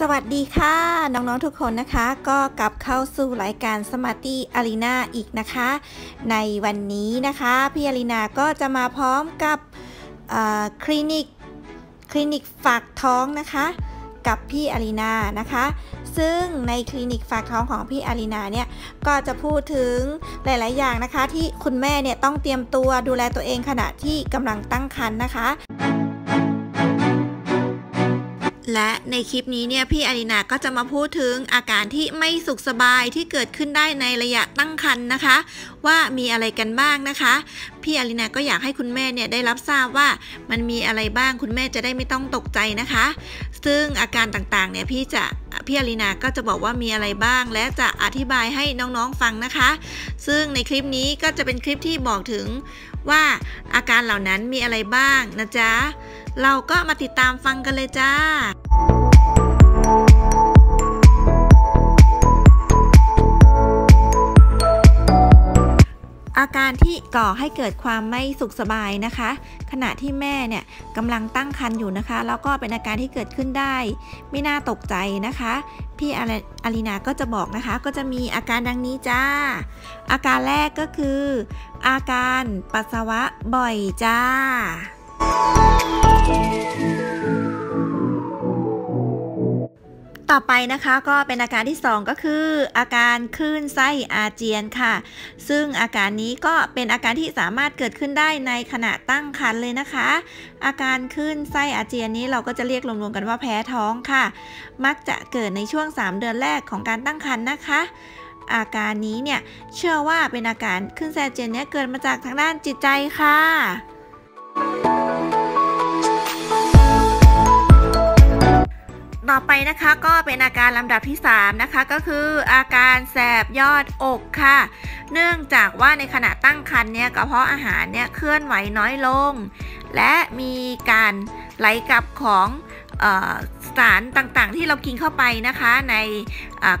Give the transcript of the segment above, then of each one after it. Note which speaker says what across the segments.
Speaker 1: สวัสดีค่ะ น้อง ๆ ทุกคนนะคะ ก็กลับเข้าสู่รายการสมาร์ตี้อารีนาอีกนะคะ ในวันนี้นะคะ พี่อารีนาก็จะมาพร้อมกับคลินิกคลินิกฝากท้องนะคะ กับพี่อารีนานะคะ ซึ่งในคลินิกฝากท้องของพี่อารีนาเนี่ยก็จะพูดถึงหลาย ๆ อย่างนะคะ ที่คุณแม่เนี่ยต้องเตรียมตัวดูแลตัวเองขณะที่กำลังตั้งครรภ์นะคะ และในคลิปนี้เนี่ยพี่อารินาก็จะมาพูดถึงอาการที่ไม่สุขสบายที่เกิดขึ้นได้ในระยะตั้งครรภ์นะคะ ว่ามีอะไรกันบ้างนะคะ พี่อารินาก็อยากให้คุณแม่เนี่ยได้รับทราบว่ามันมีอะไรบ้างคุณแม่จะได้ไม่ต้องตกใจนะคะ ซึ่งอาการต่างๆเนี่ยพี่จะพี่อารินาก็จะบอกว่ามีอะไรบ้าง และจะอธิบายให้น้องๆฟังนะคะ ซึ่งในคลิปนี้ก็จะเป็นคลิปที่บอกถึงว่าอาการเหล่านั้นมีอะไรบ้างนะจ๊ะ เราก็มาติดตามฟังกันเลยจ้า อาการที่ก่อให้เกิดความไม่สุขสบายนะคะ ขณะที่แม่เนี่ยกำลังตั้งครรภ์อยู่นะคะ แล้วก็เป็นอาการที่เกิดขึ้นได้ ไม่น่าตกใจนะคะ พี่อารีนาก็จะบอกนะคะ ก็จะมีอาการดังนี้จ้า อาการแรกก็คือ อาการปัสสาวะบ่อยจ้า ต่อไปนะคะก็เป็นอาการที่ 2 ก็คือ อาการคลื่นไส้อาเจียนค่ะ ซึ่งอาการนี้ก็เป็นอาการที่สามารถเกิดขึ้นได้ในขณะตั้งครรภ์เลยนะคะ อาการคลื่นไส้อาเจียนนี้เราก็จะเรียกรวมๆกันว่าแพ้ท้องค่ะ มักจะเกิดในช่วง 3 เดือนแรกของการตั้งครรภ์นะคะอาการนี้เนี่ยเชื่อว่าเป็นอาการคลื่นไส้อาเจียนเนี่ยเกิดมาจากทางด้านจิตใจค่ะ ต่อไปนะคะก็เป็นอาการลำดับที่ 3 นะคะ ก็คืออาการแสบยอดอกค่ะ เนื่องจากว่าในขณะตั้งครรภ์เนี่ยกระเพาะอาหารเนี่ยเคลื่อนไหวน้อยลง และมีการไหลกลับของสารต่างๆ ที่เรากินเข้าไปนะคะ ใน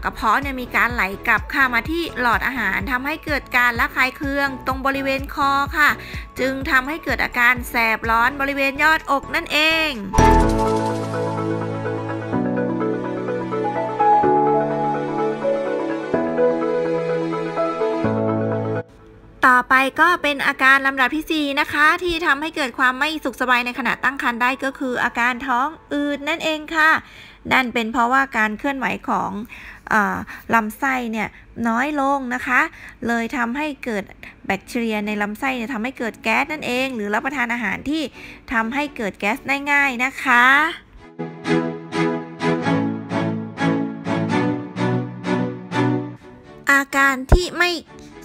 Speaker 1: กระเพาะเนี่ยมีการไหลกลับค่ะมาที่หลอดอาหารทำให้เกิดการระคายเคืองตรงบริเวณคอค่ะ จึงทำให้เกิดอาการแสบร้อนบริเวณยอดอกนั่นเอง ต่อไปก็เป็นอาการลำดับที่ 4 นะคะ ที่ทำให้เกิดความไม่สุขสบายในขณะตั้งครรภ์ได้ก็คืออาการท้องอืดนั่นเองค่ะ นั่นเป็นเพราะว่าการเคลื่อนไหวของอลำไส้เนี่ยน้อยลงนะคะ เลยทำให้เกิดแบคทีเรียในลำไส้เนี่ยทำให้เกิดแก๊สนั่นเอง หรือรับประทานอาหารที่ทำให้เกิดแก๊สได้ง่ายนะคะอาการที่ไม่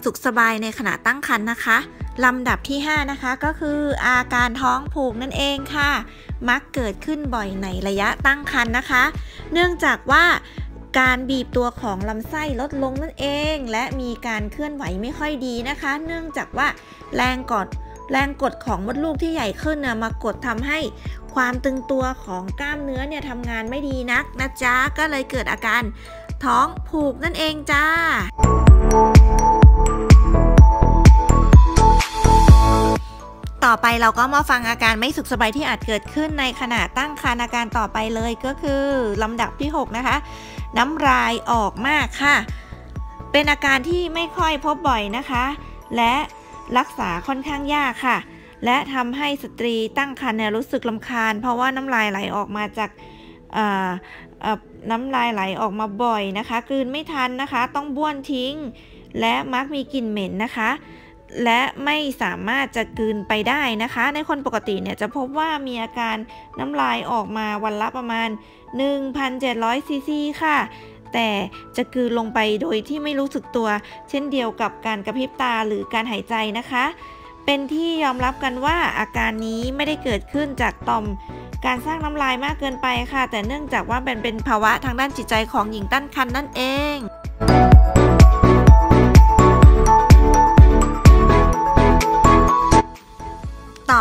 Speaker 1: สุขสบายในขณะตั้งครรภ์นะคะลำดับที่ 5 นะคะก็คืออาการท้องผูกนั่นเองค่ะ มักเกิดขึ้นบ่อยในระยะตั้งครรภ์นะคะ เนื่องจากว่าการบีบตัวของลำไส้ลดลงนั่นเอง และมีการเคลื่อนไหวไม่ค่อยดีนะคะ เนื่องจากว่าแรงกดแรงกดของมดลูกที่ใหญ่ขึ้นเนี่ยมากดทำให้ความตึงตัวของกล้ามเนื้อเนี่ยทำงานไม่ดีนักนะจ๊ะก็เลยเกิดอาการท้องผูกนั่นเองจ้า ต่อไปเราก็มาฟังอาการไม่สุขสบายที่อาจเกิดขึ้นในขณะตั้งครรภ์อาการต่อไปเลยก็คือลำดับที่ 6 นะคะ น้ำลายออกมากค่ะ เป็นอาการที่ไม่ค่อยพบบ่อยนะคะ และรักษาค่อนข้างยากค่ะ และทำให้สตรีตั้งครรภ์เนี่ยรู้สึกลำคาญ เพราะว่าน้ำลายไหลออกมาจากน้ำลายไหลออกมาบ่อยนะคะกลืนไม่ทันนะคะ ต้องบ้วนทิ้ง และมักมีกลิ่นเหม็นนะคะ และไม่สามารถจะกืนไปได้นะคะ ในคนปกติเนี่ยจะพบว่ามีอาการน้ำลายออกมาวันละประมาณ 1,700ซีซีค่ะ แต่จะกืนลงไปโดยที่ไม่รู้สึกตัว เช่นเดียวกับการกระพริบตาหรือการหายใจนะคะ เป็นที่ยอมรับกันว่าอาการนี้ไม่ได้เกิดขึ้นจากต่อมการสร้างน้ำลายมากเกินไปค่ะ แต่เนื่องจากว่าเป็นเป็นภาวะทางด้านจิตใจของหญิงตั้งครรภ์นั่นเอง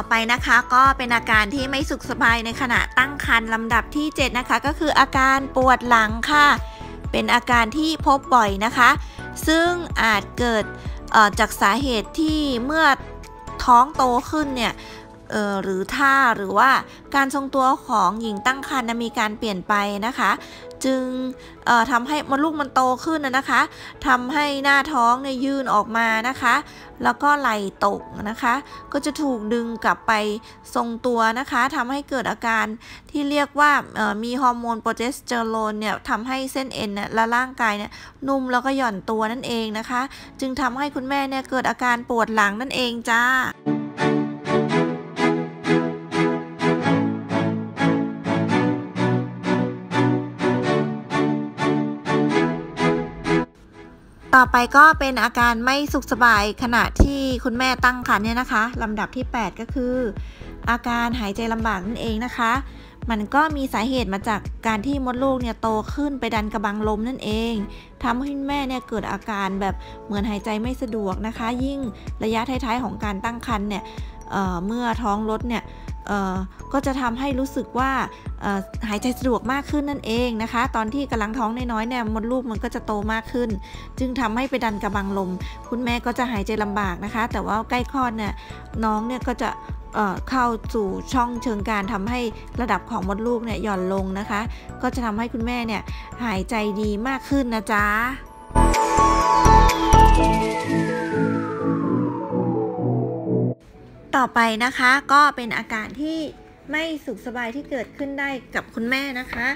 Speaker 1: ไปนะคะก็เป็นอาการที่ไม่สุขสบายในขณะตั้งครรภ์ลำดับที่ 7 นะคะ ก็คืออาการปวดหลังค่ะ เป็นอาการที่พบบ่อยนะคะ ซึ่งอาจเกิดจากสาเหตุที่เมื่อท้องโตขึ้นเนี่ย หรือท่าหรือว่าการทรงตัวของหญิงตั้งครรภ์มีการเปลี่ยนไปนะคะ จึงทำให้มดลูกมันโตขึ้นนะคะทำให้หน้าท้องเนี่ยยื่นออกมานะคะ แล้วก็ไหลตกนะคะ ก็จะถูกดึงกลับไปทรงตัวนะคะทำให้เกิดอาการที่เรียกว่ามีฮอร์โมนโปรเจสเตอโรนเนี่ยทำให้เส้นเอ็นและร่างกายเนี่ยนุ่มแล้วก็หย่อนตัวนั่นเองนะคะ จึงทำให้คุณแม่เนี่ยเกิดอาการปวดหลังนั่นเองจ้า ต่อไปก็เป็นอาการไม่สุขสบายขณะที่คุณแม่ตั้งครรภ์เนี่ยนะคะลำดับที่ 8 ก็คือ อาการหายใจลำบากนั่นเองนะคะ มันก็มีสาเหตุมาจากการที่มดลูกเนี่ยโตขึ้นไปดันกระบังลมนั่นเองทำให้คุณแม่เนี่ยเกิดอาการแบบเหมือนหายใจไม่สะดวกนะคะ ยิ่งระยะท้ายๆของการตั้งครรภ์เนี่ยเเมื่อท้องลดเนี่ย ก็จะทำให้รู้สึกว่าหายใจสะดวกมากขึ้นนั่นเองนะคะ ตอนที่กำลังท้องน้อยๆเนี่ยมดลูกมันก็จะโตมากขึ้น จึงทำให้ไปดันกระบังลม คุณแม่ก็จะหายใจลำบากนะคะ แต่ว่าใกล้คลอดเนี่ยน้องเนี่ยก็จะเข้าสู่ช่องเชิงการทำให้ระดับของมดลูกเนี่ยหย่อนลงนะคะ ก็จะทำให้คุณแม่เนี่ยหายใจดีมากขึ้นนะจ๊ะ ต่อไปนะคะก็เป็นอาการที่ไม่สุขสบายที่เกิดขึ้นได้กับคุณแม่นะคะ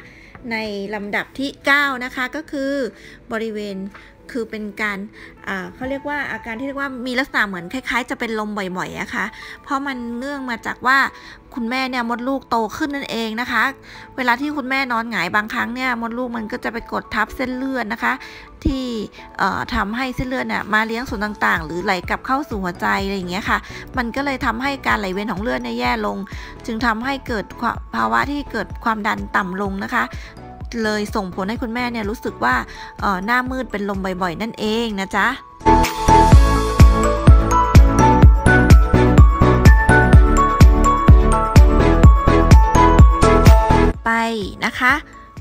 Speaker 1: ในลำดับที่ 9 นะคะก็คือบริเวณ คือเป็นการเขาเรียกว่าอาการที่เรียกว่ามีลักษณะเหมือนคล้าย ๆ จะเป็นลมบ่อยๆอะคะ่ะเพราะมันเนื่องมาจากว่าคุณแม่เนี่ยมดลูกโตขึ้นนั่นเองนะคะ เวลาที่คุณแม่นอนหงายบางครั้งเนี่ยมดลูกมันก็จะไปกดทับเส้นเลือดนะคะ ที่ทำให้เส้นเลือดเนี่ยมาเลี้ยงส่วนต่างๆ หรือไหลกลับเข้าสู่หัวใจอะไรอย่างเงี้ยค่ะ มันก็เลยทำให้การไหลเวียนของเลือดเนี่ยแย่ลง จึงทำให้เกิดภาวะที่เกิดความดันต่ำลงนะคะ เลยส่งผลให้คุณแม่เนี่ยรู้สึกว่าหน้ามืดเป็นลมบ่อยๆ นั่นเองนะจ๊ะไปนะคะ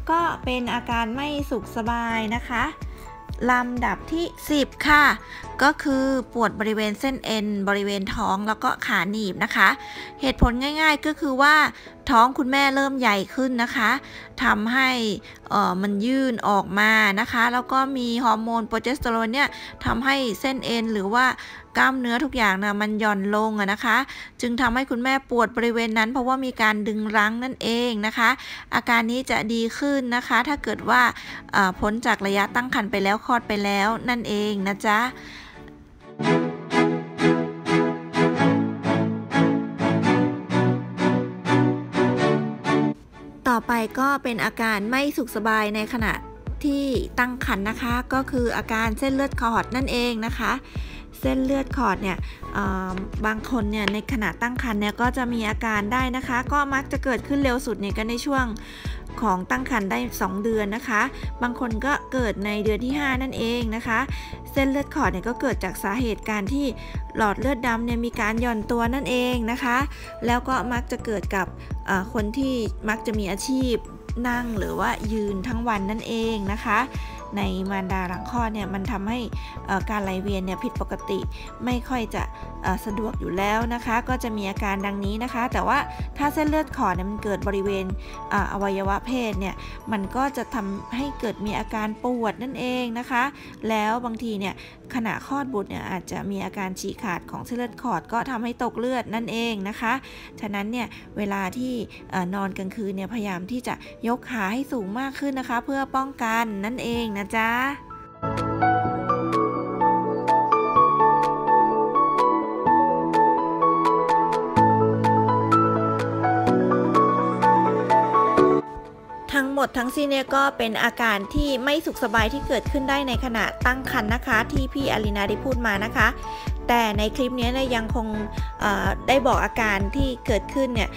Speaker 1: ก็เป็นอาการไม่สุขสบายนะคะ ลำดับที่ 10 ค่ะ ก็คือปวดบริเวณเส้นเอ็น บริเวณท้องแล้วก็ขาหนีบนะคะ เหตุผลง่ายๆก็คือว่าท้องคุณแม่เริ่มใหญ่ขึ้นนะคะทำให้มันยื่นออกมานะคะ แล้วก็มีฮอร์โมนโปรเจสเตอโรนเนี่ยทำให้เส้นเอ็นหรือว่า กล้ามเนื้อทุกอย่างนะมันหย่อนลงอะนะคะ จึงทำให้คุณแม่ปวดบริเวณนั้น เพราะว่ามีการดึงรั้งนั่นเองนะคะ อาการนี้จะดีขึ้นนะคะ ถ้าเกิดว่าพ้นจากระยะตั้งครรภ์ไปแล้วคลอดไปแล้วนั่นเองนะจ๊ะต่อไปก็เป็นอาการไม่สุขสบายในขณะที่ตั้งครรภ์นะคะ ก็คืออาการเส้นเลือดขอหดนั่นเองนะคะ เส้นเลือดขอดเนี่ยบางคนเนี่ยในขณะตั้งครรภ์เนี่ยก็จะมีอาการได้นะคะ ก็มักจะเกิดขึ้นเร็วสุดเนี่ยก็ในช่วงของตั้งครรภ์ได้ 2 เดือนนะคะ บางคนก็เกิดในเดือนที่ 5 นั่นเองนะคะ เส้นเลือดขอดเนี่ยก็เกิดจากสาเหตุการที่หลอดเลือดดำเนี่ยมีการหย่อนตัวนั่นเองนะคะ แล้วก็มักจะเกิดกับคนที่มักจะมีอาชีพนั่งหรือว่ายืนทั้งวันนั่นเองนะคะ ในมารดาหลังคลอดเนี่ยมันทำให้การไหลเวียนเนี่ยผิดปกติไม่ค่อยจะสะดวกอยู่แล้วนะคะ ก็จะมีอาการดังนี้นะคะ แต่ว่าถ้าเส้นเลือดขอดเนี่ยมันเกิดบริเวณอวัยวะเพศเนี่ยมันก็จะทำให้เกิดมีอาการปวดนั่นเองนะคะ แล้วบางทีเนี่ย ขณะคลอดบุตรเนี่ยอาจจะมีอาการฉีกขาดของเส้นเลือดขอดก็ทำให้ตกเลือดนั่นเองนะคะ ฉะนั้นเนี่ยเวลาที่นอนกลางคืนเนี่ยพยายามที่จะยกขาให้สูงมากขึ้นนะคะ เพื่อป้องกันนั่นเองนะจ๊ะ ทั้งสิ้นเนี่ยก็เป็นอาการที่ไม่สุขสบายที่เกิดขึ้นได้ในขณะตั้งครรภ์นะคะ ที่พี่อารินาได้พูดมานะคะ แต่ในคลิปนี้เนี่ยยังคงได้บอกอาการที่เกิดขึ้นเนี่ย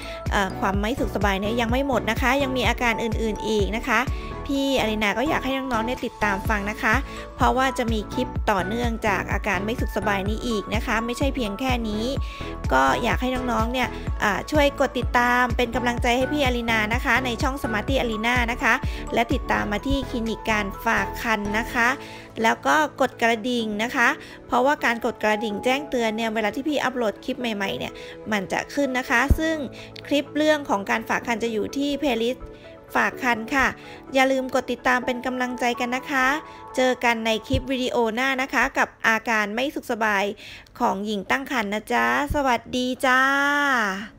Speaker 1: ความไม่สุขสบายเนี่ยยังไม่หมดนะคะ ยังมีอาการอื่นๆอีกนะคะ พี่อลินาก็อยากให้น้องๆเนี่ยติดตามฟังนะคะ เพราะว่าจะมีคลิปต่อเนื่องจากอาการไม่สุขสบายนี้อีกนะคะ ไม่ใช่เพียงแค่นี้ ก็อยากให้น้องๆเนี่ยช่วยกดติดตามเป็นกำลังใจให้พี่อลินานะคะ ในช่องสมาร์ตี้อลินานะคะ และติดตามมาที่คลินิกการฝากครรภ์นะคะ แล้วก็กดกระดิ่งนะคะ เพราะว่าการกดกระดิ่งแจ้งเตือนเนี่ยเวลาที่พี่อัปโหลดคลิปใหม่ๆเนี่ยมันจะขึ้นนะคะ ซึ่งคลิปเรื่องของการฝากครรภ์จะอยู่ที่ playlist ฝากครรภ์ค่ะ อย่าลืมกดติดตามเป็นกำลังใจกันนะคะ เจอกันในคลิปวิดีโอหน้านะคะ กับอาการไม่สุขสบายของหญิงตั้งครรภ์นนะจ๊ะ สวัสดีจ้า